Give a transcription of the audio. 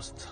Trost.